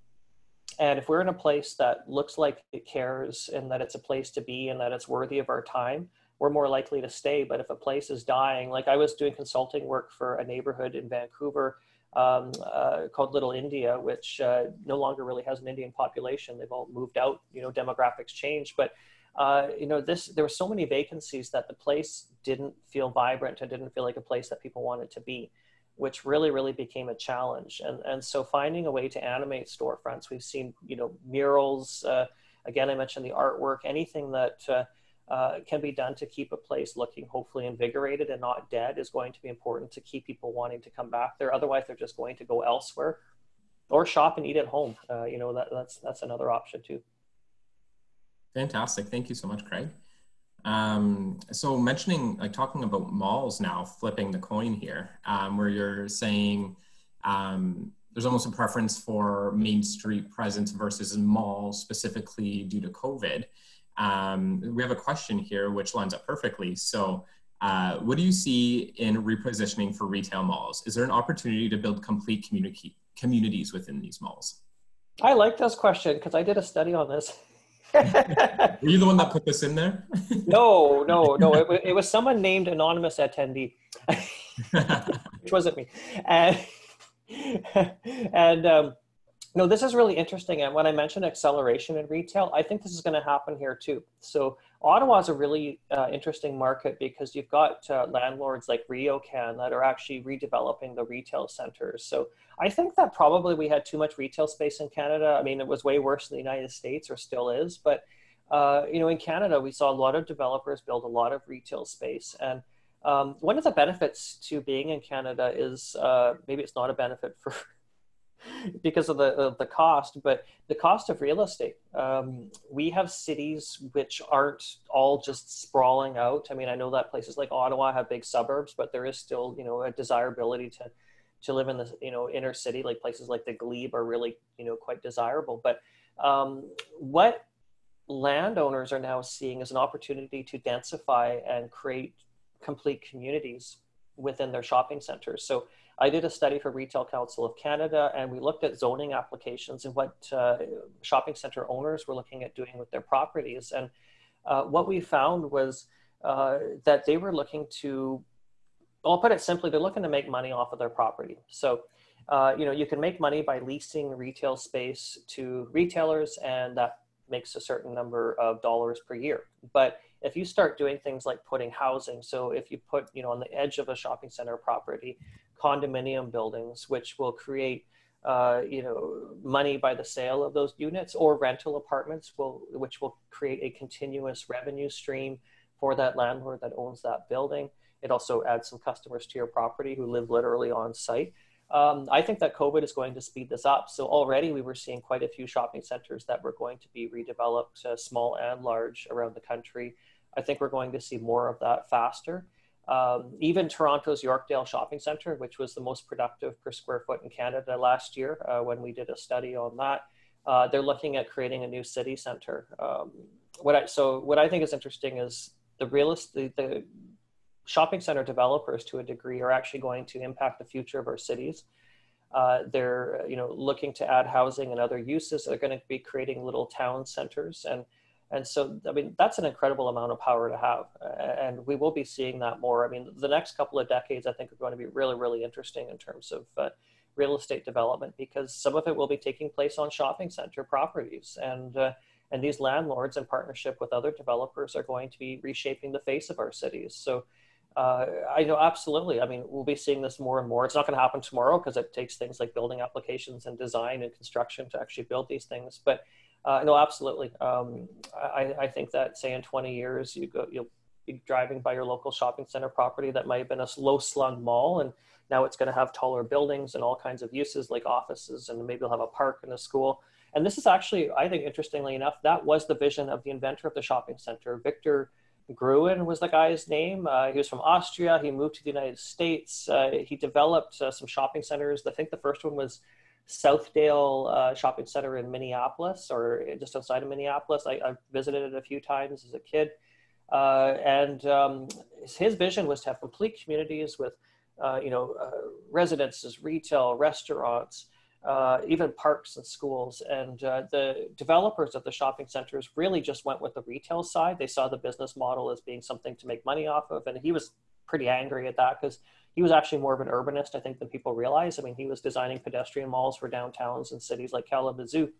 and if we're in a place that looks like it cares and that it's a place to be and that it's worthy of our time, we're more likely to stay. But if a place is dying, like I was doing consulting work for a neighborhood in Vancouver um, uh, called Little India, which uh, no longer really has an Indian population. They've all moved out, you know, demographics change. But, uh, you know, this, there were so many vacancies that the place didn't feel vibrant and didn't feel like a place that people wanted to be which really really became a challenge. And and so finding a way to animate storefronts we've seen you know murals uh, again i mentioned the artwork anything that uh, uh, can be done to keep a place looking hopefully invigorated and not dead is going to be important to keep people wanting to come back there. Otherwise they're just going to go elsewhere or shop and eat at home. Uh, you know that, that's that's another option too fantastic thank you so much craig um, so mentioning, like talking about malls now, flipping the coin here, um, where you're saying um, there's almost a preference for Main Street presence versus malls, specifically due to COVID. Um, we have a question here which lines up perfectly. So, uh, what do you see in repositioning for retail malls? Is there an opportunity to build complete community communities within these malls? I like this question because I did a study on this. Were you the one that put this in there? no, no, no. It, it was someone named anonymous attendee, which wasn't me. And and um, no, this is really interesting. And when I mentioned acceleration in retail, I think this is going to happen here too. So Ottawa is a really uh, interesting market because you've got uh, landlords like RioCan that are actually redeveloping the retail centers. So I think that probably we had too much retail space in Canada. I mean, it was way worse in the United States, or still is. But uh, you know, in Canada, we saw a lot of developers build a lot of retail space, and um, one of the benefits to being in Canada is uh, maybe it's not a benefit for because of the of the cost, but the cost of real estate. Um, we have cities which aren't all just sprawling out. I mean, I know that places like Ottawa have big suburbs, but there is still you know a desirability to to live in the you know inner city like places like the glebe are really you know quite desirable but um, what landowners are now seeing is an opportunity to densify and create complete communities within their shopping centers so i did a study for retail council of canada and we looked at zoning applications and what uh, shopping center owners were looking at doing with their properties and uh, what we found was uh, that they were looking to I'll put it simply, they're looking to make money off of their property. So, uh, you know, you can make money by leasing retail space to retailers, and that makes a certain number of dollars per year. But if you start doing things like putting housing, so if you put, you know, on the edge of a shopping center property, condominium buildings, which will create uh, you know, money by the sale of those units or rental apartments will, which will create a continuous revenue stream for that landlord that owns that building. It also adds some customers to your property who live literally on site. Um, I think that COVID is going to speed this up. So already we were seeing quite a few shopping centers that were going to be redeveloped, uh, small and large, around the country. I think we're going to see more of that faster. Um, even Toronto's Yorkdale Shopping Center, which was the most productive per square foot in Canada last year, uh, when we did a study on that, uh, they're looking at creating a new city center. Um, what I, so what I think is interesting is the real estate, the, shopping center developers to a degree are actually going to impact the future of our cities. Uh, they're you know looking to add housing and other uses. They're going to be creating little town centers and and so I mean that's an incredible amount of power to have, and we will be seeing that more. I mean the next couple of decades I think are going to be really really interesting in terms of uh, real estate development because some of it will be taking place on shopping center properties and. Uh, and these landlords in partnership with other developers are going to be reshaping the face of our cities. So uh, I know absolutely. I mean, we'll be seeing this more and more. It's not going to happen tomorrow because it takes things like building applications and design and construction to actually build these things. But uh, no, absolutely. Um, I, I, think that say in 20 years, you go, you'll be driving by your local shopping center property that might have been a low slung mall, and now it's going to have taller buildings and all kinds of uses like offices, and maybe you'll have a park and a school. And this is actually, I think, interestingly enough, that was the vision of the inventor of the shopping center, Victor Gruen was the guy's name. Uh, he was from Austria. He moved to the United States. Uh, he developed uh, some shopping centers. I think the first one was Southdale uh, Shopping Center in Minneapolis or just outside of Minneapolis. I, have visited it a few times as a kid. Uh, and um, his vision was to have complete communities with, uh, you know, residences, retail, restaurants, uh, even parks and schools. And uh, the developers of the shopping centers really just went with the retail side. They saw the business model as being something to make money off of. And he was pretty angry at that because he was actually more of an urbanist, I think, than people realize. I mean, he was designing pedestrian malls for downtowns and cities like Kalamazoo,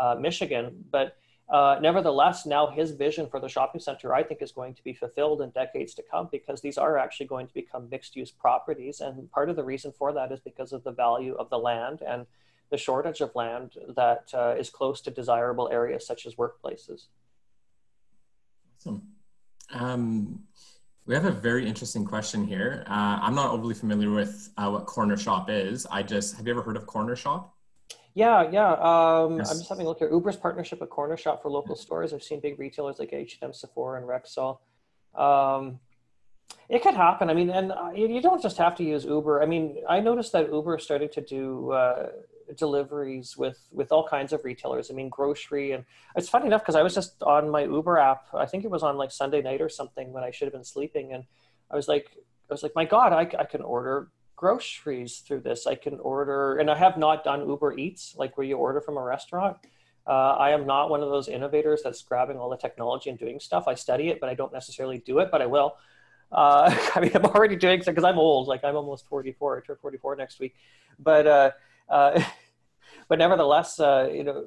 uh, Michigan. But uh, nevertheless, now his vision for the shopping center, I think, is going to be fulfilled in decades to come because these are actually going to become mixed use properties. And part of the reason for that is because of the value of the land and the shortage of land that uh, is close to desirable areas such as workplaces. Awesome. Um, we have a very interesting question here. Uh, I'm not overly familiar with uh, what Cornershop is. I just, have you ever heard of Cornershop? Yeah, yeah. Um, yes. I'm just having a look here. Uber's partnership with Cornershop for local stores. I've seen big retailers like H&M, Sephora, and Rexall. Um, it could happen. I mean, and uh, you don't just have to use Uber. I mean, I noticed that Uber is starting to do uh, deliveries with with all kinds of retailers. I mean, grocery, and it's funny enough because I was just on my Uber app. I think it was on like Sunday night or something when I should have been sleeping, and I was like, I was like, my God, I, I can order groceries through this. I can order, and I have not done Uber Eats, like where you order from a restaurant. Uh, I am not one of those innovators that's grabbing all the technology and doing stuff. I study it, but I don't necessarily do it, but I will. Uh, I mean, I'm already doing it because I'm old. Like I'm almost 44. I turn 44 next week, but uh, uh but nevertheless, uh, you know,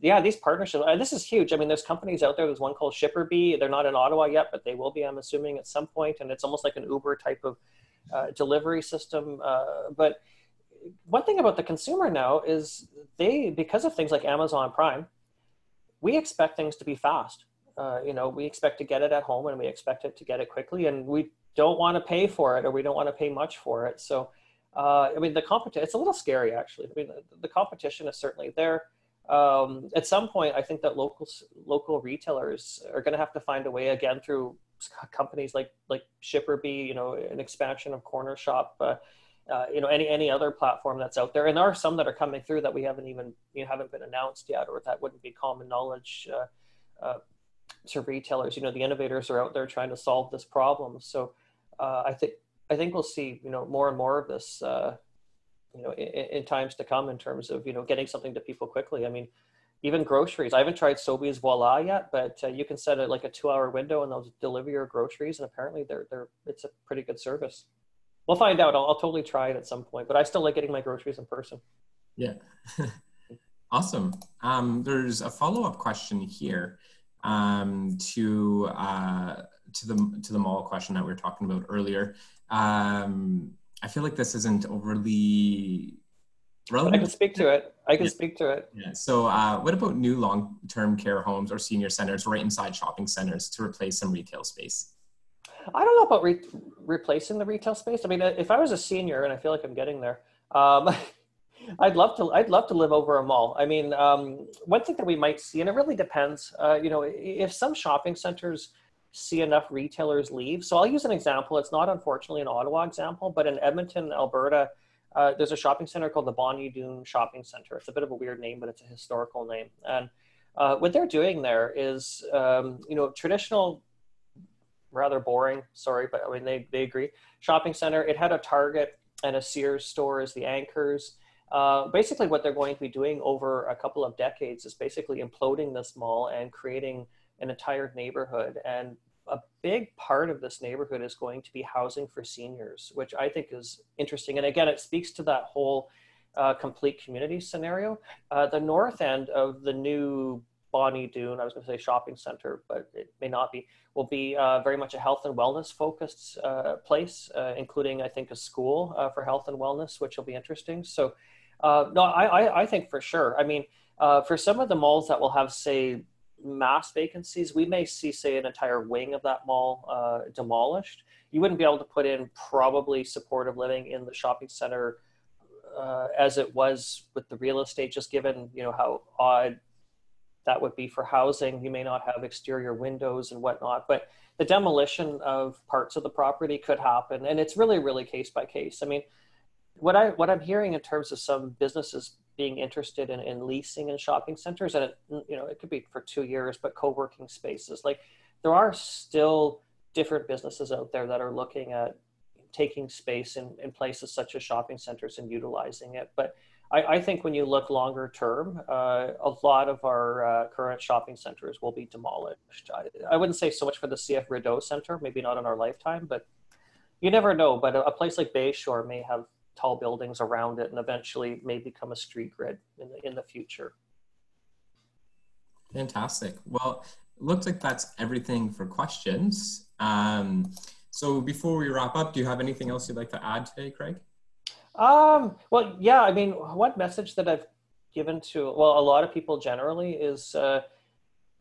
yeah, these partnerships. Uh, this is huge. I mean, there's companies out there. There's one called Shipperbee. They're not in Ottawa yet, but they will be. I'm assuming at some point. and it's almost like an Uber type of uh, delivery system. Uh, but one thing about the consumer now is they, because of things like Amazon Prime, we expect things to be fast. Uh, you know, we expect to get it at home and we expect it to get it quickly, and we don't want to pay for it or we don't want to pay much for it. So, uh, I mean, the competition, it's a little scary actually. I mean, the, the competition is certainly there. Um, at some point, I think that local local retailers are going to have to find a way again through companies like like Shipperbee, you know, an expansion of Cornershop, uh, uh, you know, any any other platform that's out there, and there are some that are coming through that we haven't even you know, haven't been announced yet, or that wouldn't be common knowledge uh, uh to retailers. You know, the innovators are out there trying to solve this problem. So uh, I think I think we'll see you know more and more of this. Uh, you know, in, in times to come, in terms of you know getting something to people quickly. I mean, even groceries. I haven't tried Sobeys Voila yet, but uh, you can set it like a two-hour window and they'll deliver your groceries. And apparently, they're they're it's a pretty good service. We'll find out. I'll, I'll totally try it at some point, but I still like getting my groceries in person. Yeah, awesome. Um, there's a follow-up question here um, to uh, to the to the mall question that we were talking about earlier. Um, I feel like this isn't overly relevant. I can speak to it. I can yeah. speak to it. Yeah. So, uh, what about new long-term care homes or senior centers right inside shopping centers to replace some retail space? I don't know about re- replacing the retail space. I mean, if I was a senior, and I feel like I'm getting there, um, I'd love to. I'd love to live over a mall. I mean, um, one thing that we might see, and it really depends. Uh, you know, if some shopping centers see enough retailers leave. So I'll use an example. It's not unfortunately an Ottawa example, but in Edmonton, Alberta, uh, there's a shopping center called the Bonnie Doon Shopping Center. It's a bit of a weird name, but it's a historical name. And uh, what they're doing there is, um, you know, traditional, rather boring, sorry, but I mean, they, they agree, shopping center. It had a Target and a Sears store as the anchors. Uh, basically, what they're going to be doing over a couple of decades is basically imploding this mall and creating an entire neighborhood. And a big part of this neighborhood is going to be housing for seniors, which I think is interesting. And again, it speaks to that whole uh, complete community scenario. Uh, the north end of the new Bonnie Doon, I was going to say shopping center, but it may not be, will be uh, very much a health and wellness focused uh, place, uh, including, I think, a school uh, for health and wellness, which will be interesting. So, no, I, I, I, think for sure. I mean, for some of the malls that will have, say, mass vacancies, we may see, say, an entire wing of that mall uh, demolished. You wouldn't be able to put in probably supportive living in the shopping center uh, as it was with the real estate, just given you know how odd that would be for housing. You may not have exterior windows and whatnot, but the demolition of parts of the property could happen, and it's really, really case by case. I mean, what I what I'm hearing in terms of some businesses being interested in, in leasing in shopping centers, and it, you know, it could be for two years, but co-working spaces, like there are still different businesses out there that are looking at taking space in, in places such as shopping centers and utilizing it. But I, I think when you look longer term, uh, a lot of our uh, current shopping centers will be demolished. I, I, wouldn't say so much for the CF Rideau Center, maybe not in our lifetime, but you never know. But a, a place like Bayshore may have tall buildings around it and eventually may become a street grid in the, in the future. Fantastic. Well, it looks like that's everything for questions. Um, so before we wrap up, do you have anything else you'd like to add today, Craig? Um, well, yeah, I mean, what message that I've given to, well, a lot of people generally is, uh,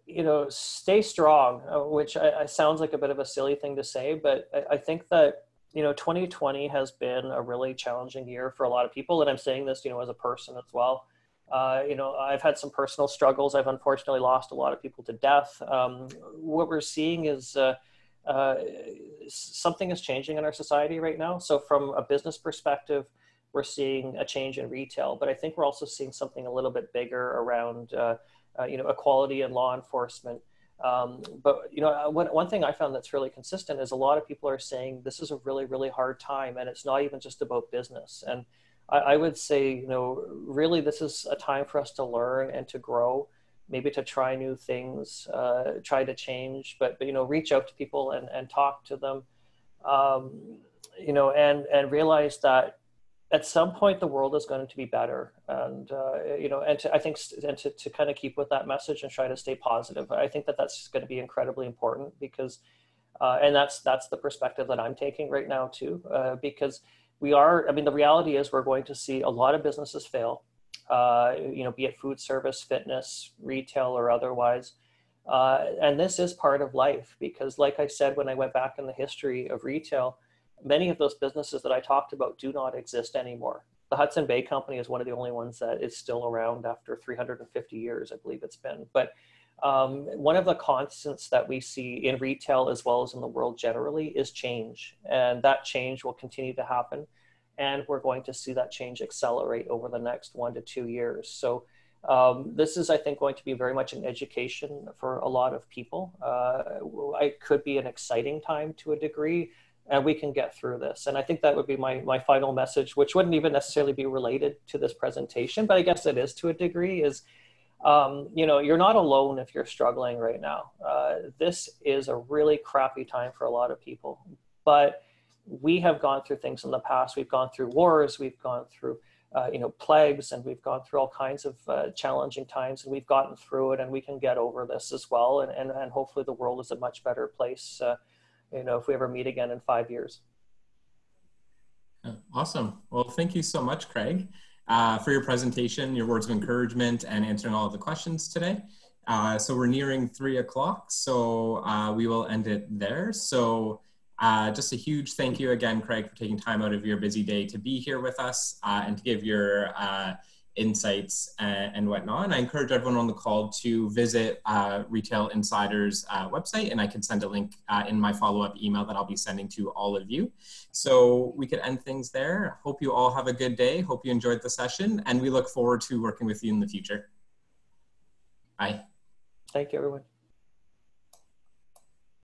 you know, stay strong, uh, which I, I, sounds like a bit of a silly thing to say, but I, I think that, you know, 2020 has been a really challenging year for a lot of people. And I'm saying this, you know, as a person as well. Uh, you know, I've had some personal struggles. I've unfortunately lost a lot of people to death. Um, what we're seeing is, uh, uh, something is changing in our society right now. So, from a business perspective, we're seeing a change in retail, but I think we're also seeing something a little bit bigger around, uh, uh, you know, equality and law enforcement. Um, but you know, one, one thing I found that's really consistent is a lot of people are saying this is a really, really hard time, and it's not even just about business. And I, I would say, you know, really, this is a time for us to learn and to grow maybe to try new things, uh, try to change, but, but, you know, reach out to people and, and talk to them, um, you know, and, and realize that at some point the world is going to be better. And, uh, you know, and to, I think, and to, to kind of keep with that message and try to stay positive. I think that that's going to be incredibly important because, uh, and that's, that's the perspective that I'm taking right now too, uh, because we are, I mean, the reality is we're going to see a lot of businesses fail uh, you know, be it food service, fitness, retail, or otherwise. Uh, and this is part of life because, like I said, when I went back in the history of retail, many of those businesses that I talked about do not exist anymore. The Hudson Bay Company is one of the only ones that is still around after 350 years, I believe it's been. But um, one of the constants that we see in retail as well as in the world generally is change, and that change will continue to happen and we're going to see that change accelerate over the next one to two years. So um, this is, I think, going to be very much an education for a lot of people. Uh, it could be an exciting time to a degree, and we can get through this. And I think that would be my, my final message, which wouldn't even necessarily be related to this presentation, but I guess it is to a degree, is um, you know, you're not alone if you're struggling right now. Uh, this is a really crappy time for a lot of people, but we have gone through things in the past. We've gone through wars, we've gone through, uh, you know, plagues, and we've gone through all kinds of uh, challenging times, and we've gotten through it, and we can get over this as well. And, and, and hopefully the world is a much better place, uh, you know, if we ever meet again in five years. Awesome. Well, thank you so much, Craig, uh, for your presentation, your words of encouragement, and answering all of the questions today. Uh, so we're nearing three o'clock, so uh, we will end it there. So uh, just a huge thank you again, Craig, for taking time out of your busy day to be here with us uh, and to give your uh, insights and, and, whatnot. And I encourage everyone on the call to visit uh, Retail Insider's uh, website, and I can send a link uh, in my follow up email that I'll be sending to all of you. So we could end things there. Hope you all have a good day. Hope you enjoyed the session, and we look forward to working with you in the future. Bye. Thank you, everyone.